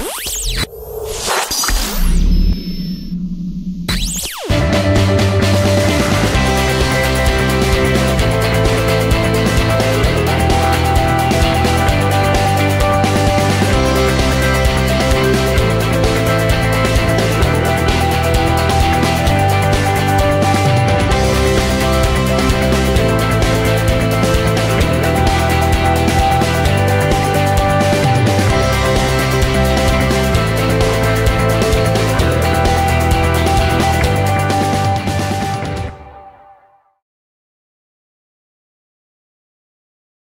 Bye.